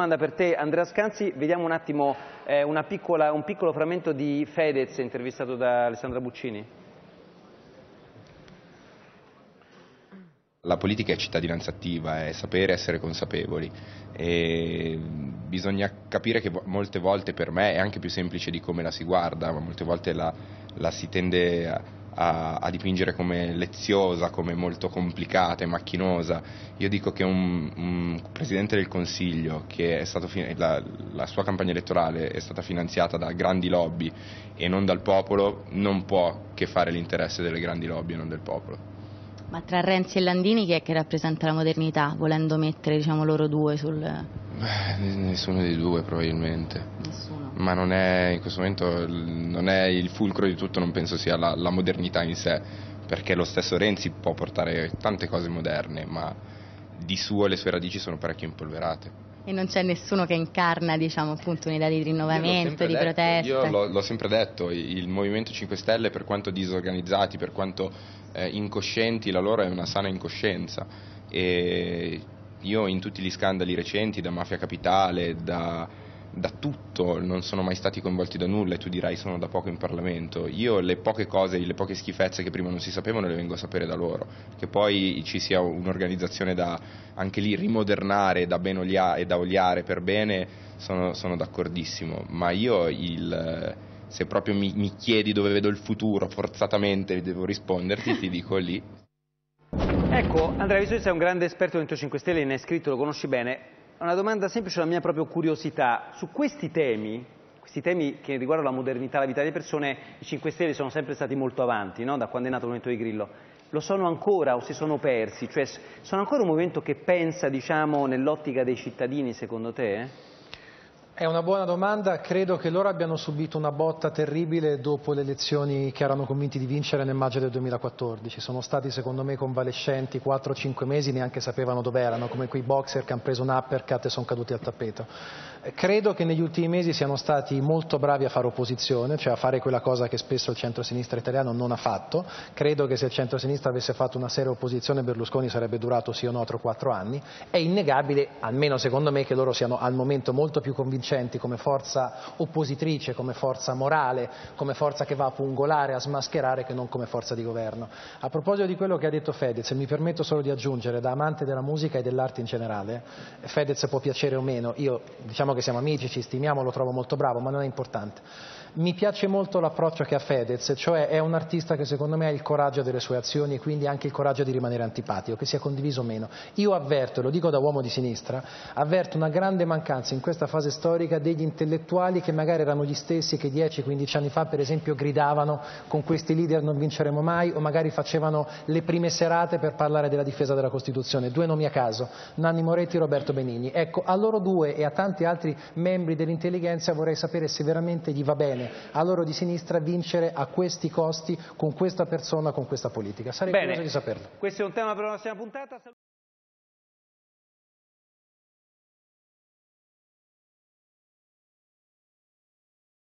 domanda per te Andrea Scanzi, vediamo un attimo eh, piccola, un piccolo frammento di Fedez intervistato da Alessandra Buccini. La politica è cittadinanza attiva, è sapere essere consapevoli e bisogna capire che molte volte per me è anche più semplice di come la si guarda, ma molte volte la, la si tende a, a, a, dipingere come leziosa, come molto complicata e macchinosa. Io dico che un, un Presidente del Consiglio, che la, la sua campagna elettorale è stata finanziata da grandi lobby e non dal popolo, non può che fare l'interesse delle grandi lobby e non del popolo. Ma tra Renzi e Landini chi è che rappresenta la modernità, volendo mettere diciamo, loro due sul... Beh, nessuno dei due probabilmente. Nessuno. Ma non è, in questo momento non è il fulcro di tutto, non penso sia la, la modernità in sé, perché lo stesso Renzi può portare tante cose moderne, ma di suo le sue radici sono parecchio impolverate. E non c'è nessuno che incarna diciamo, appunto, un'idea di rinnovamento, di detto, protesta? Io l'ho sempre detto, il Movimento 5 Stelle per quanto disorganizzati, per quanto eh, incoscienti, la loro è una sana incoscienza e io in tutti gli scandali recenti, da Mafia Capitale, da, da tutto, non sono mai stati coinvolti da nulla e tu dirai sono da poco in Parlamento. Io le poche cose, le poche schifezze che prima non si sapevano le vengo a sapere da loro. Che poi ci sia un'organizzazione da anche lì rimodernare da ben oliare, e da oliare per bene, sono, sono d'accordissimo. Ma io il se proprio mi, mi chiedi dove vedo il futuro, forzatamente devo risponderti, ti dico lì. Ecco, Andrea, visto che sei un grande esperto dentro 5 Stelle, ne hai scritto, lo conosci bene, una domanda semplice, la mia propria curiosità. Su questi temi, questi temi che riguardano la modernità, la vita delle persone, i 5 Stelle sono sempre stati molto avanti, no? da quando è nato il movimento di Grillo. Lo sono ancora o si sono persi? Cioè, sono ancora un movimento che pensa, diciamo, nell'ottica dei cittadini, secondo te? Eh? È una buona domanda, credo che loro abbiano subito una botta terribile dopo le elezioni che erano convinti di vincere nel maggio del 2014. Sono stati secondo me convalescenti 4-5 mesi, neanche sapevano dove erano, come quei boxer che hanno preso un uppercut e sono caduti al tappeto. Credo che negli ultimi mesi siano stati molto bravi a fare opposizione, cioè a fare quella cosa che spesso il centro-sinistra italiano non ha fatto. Credo che se il centro-sinistra avesse fatto una seria opposizione Berlusconi sarebbe durato sì o no 3-4 anni. È innegabile, almeno secondo me, che loro siano al momento molto più convincenti come forza oppositrice, come forza morale, come forza che va a pungolare, a smascherare, che non come forza di governo. A proposito di quello che ha detto Fedez, mi permetto solo di aggiungere, da amante della musica e dell'arte in generale, Fedez può piacere o meno, io diciamo che siamo amici, ci stimiamo, lo trovo molto bravo, ma non è importante. Mi piace molto l'approccio che ha Fedez, cioè è un artista che secondo me ha il coraggio delle sue azioni e quindi anche il coraggio di rimanere antipatico, che sia condiviso o meno. Io avverto, e lo dico da uomo di sinistra, avverto una grande mancanza in questa fase storica degli intellettuali che magari erano gli stessi che 10-15 anni fa per esempio gridavano con questi leader non vinceremo mai o magari facevano le prime serate per parlare della difesa della Costituzione. Due nomi a caso, Nanni Moretti e Roberto Benigni. Ecco, a loro due e a tanti altri membri dell'intelligenza vorrei sapere se veramente gli va bene bene a loro di sinistra vincere a questi costi con questa persona, con questa politica. Sarei bene. curioso di saperlo. Questo è un tema per la prossima puntata.